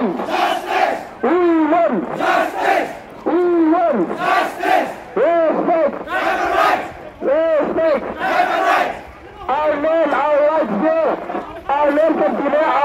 won. We won. We won. Respect. Respect. I learned our rights there. I learned to deny.